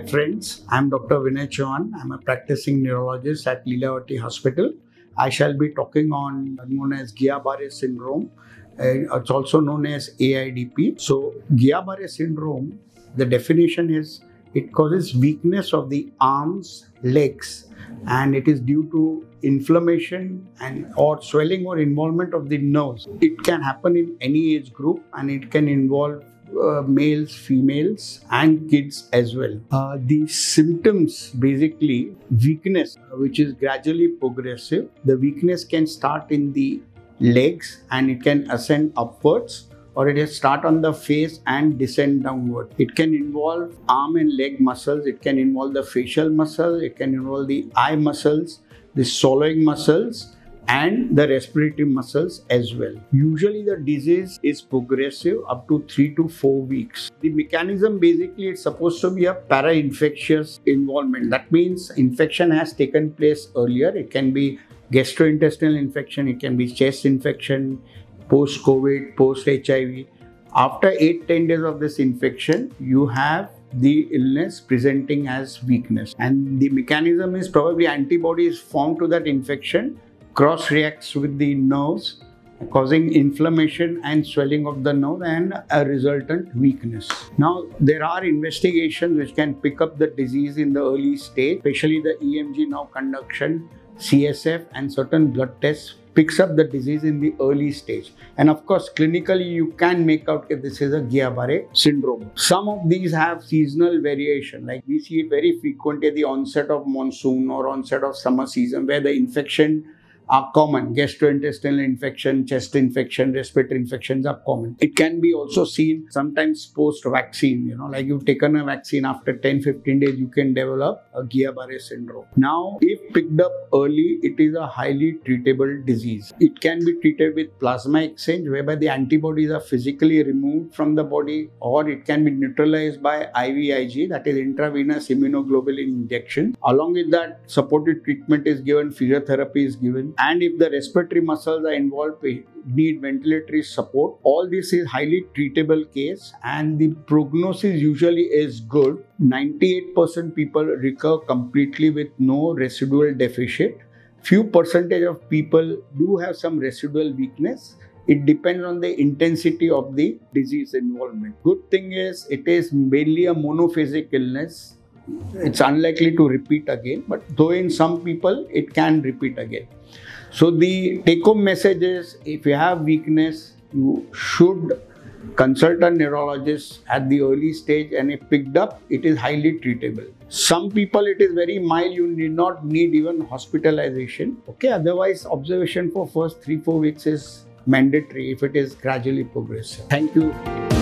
friends, I'm Dr. Vinay Chauhan. I'm a practicing neurologist at Lilavati Hospital. I shall be talking on known as Guillain-Barré syndrome. Uh, it's also known as AIDP. So, Guillain-Barré syndrome, the definition is it causes weakness of the arms, legs, and it is due to inflammation and or swelling or involvement of the nerves. It can happen in any age group and it can involve uh, males, females, and kids as well. Uh, the symptoms basically weakness, uh, which is gradually progressive. The weakness can start in the legs and it can ascend upwards or it can start on the face and descend downward. It can involve arm and leg muscles, it can involve the facial muscles, it can involve the eye muscles, the swallowing muscles, and the respiratory muscles as well. Usually, the disease is progressive up to three to four weeks. The mechanism basically it's supposed to be a para-infectious involvement. That means infection has taken place earlier. It can be gastrointestinal infection, it can be chest infection, post COVID, post HIV. After 8 10 days of this infection, you have the illness presenting as weakness. And the mechanism is probably antibodies formed to that infection cross reacts with the nerves causing inflammation and swelling of the nerve and a resultant weakness. Now, there are investigations which can pick up the disease in the early stage, especially the EMG nerve conduction, CSF, and certain blood tests picks up the disease in the early stage. And of course, clinically, you can make out if this is a Guillain-Barré syndrome. Some of these have seasonal variation, like we see it very frequently at the onset of monsoon or onset of summer season, where the infection are common. Gastrointestinal infection, chest infection, respiratory infections are common. It can be also seen sometimes post vaccine, you know, like you've taken a vaccine after 10 15 days, you can develop a Guillain-Barré syndrome. Now, if picked up early, it is a highly treatable disease. It can be treated with plasma exchange, whereby the antibodies are physically removed from the body, or it can be neutralized by IVIG, that is intravenous immunoglobulin injection. Along with that, supportive treatment is given, physiotherapy is given and if the respiratory muscles are involved need ventilatory support. All this is highly treatable case and the prognosis usually is good. 98% people recover completely with no residual deficit. Few percentage of people do have some residual weakness. It depends on the intensity of the disease involvement. Good thing is it is mainly a monophasic illness it's unlikely to repeat again but though in some people it can repeat again. So the take home message is if you have weakness you should consult a neurologist at the early stage and if picked up it is highly treatable. Some people it is very mild you need not need even hospitalization. Okay otherwise observation for first 3 4 weeks is mandatory if it is gradually progressive. Thank you